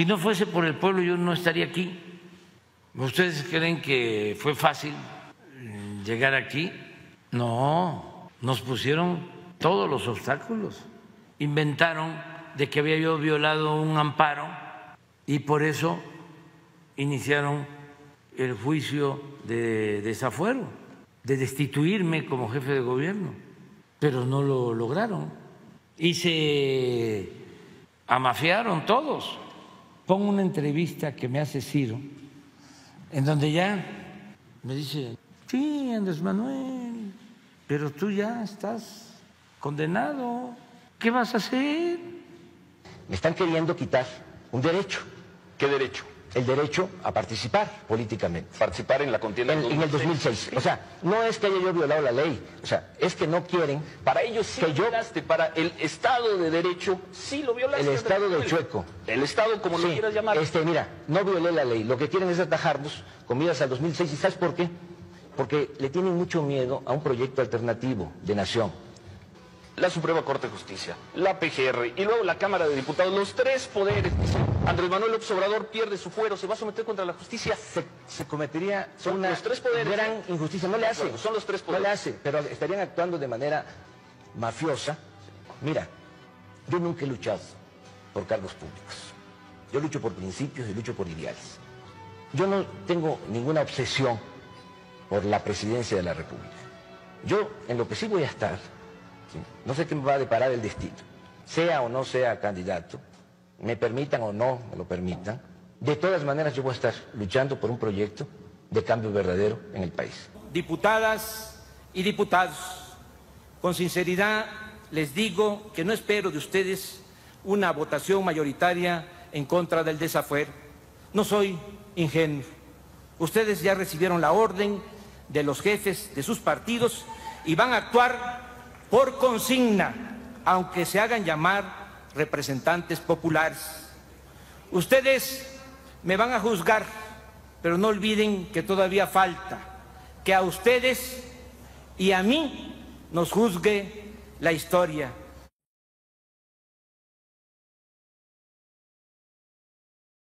Si no fuese por el pueblo, yo no estaría aquí. ¿Ustedes creen que fue fácil eh, llegar aquí? No, nos pusieron todos los obstáculos. Inventaron de que había yo violado un amparo y por eso iniciaron el juicio de desafuero, de destituirme como jefe de gobierno, pero no lo lograron. Y se amafiaron todos. Pongo una entrevista que me hace Ciro, en donde ya me dice, sí, Andrés Manuel, pero tú ya estás condenado, ¿qué vas a hacer? Me están queriendo quitar un derecho. ¿Qué derecho? El derecho a participar políticamente. Participar en la contienda en, en el 2006. O sea, no es que haya yo violado la ley, o sea, es que no quieren. Para ellos sí que yo, violaste, para el Estado de Derecho sí lo violaste. El Estado del chueco. El Estado, como sí, lo quieras llamar. Este, mira, no violé la ley. Lo que quieren es atajarnos con miras al 2006. ¿Y sabes por qué? Porque le tienen mucho miedo a un proyecto alternativo de nación la Suprema Corte de Justicia, la PGR y luego la Cámara de Diputados, los tres poderes. Andrés Manuel López Obrador pierde su fuero, se va a someter contra la justicia. Se, se cometería son una los tres poderes. gran injusticia. No le hace. Son los tres poderes. No le hace, pero estarían actuando de manera mafiosa. Mira, yo nunca he luchado por cargos públicos. Yo lucho por principios y lucho por ideales. Yo no tengo ninguna obsesión por la presidencia de la República. Yo en lo que sí voy a estar no sé qué me va a deparar el destino. Sea o no sea candidato, me permitan o no me lo permitan, de todas maneras yo voy a estar luchando por un proyecto de cambio verdadero en el país. Diputadas y diputados, con sinceridad les digo que no espero de ustedes una votación mayoritaria en contra del desafuero. No soy ingenuo. Ustedes ya recibieron la orden de los jefes de sus partidos y van a actuar por consigna, aunque se hagan llamar representantes populares. Ustedes me van a juzgar, pero no olviden que todavía falta que a ustedes y a mí nos juzgue la historia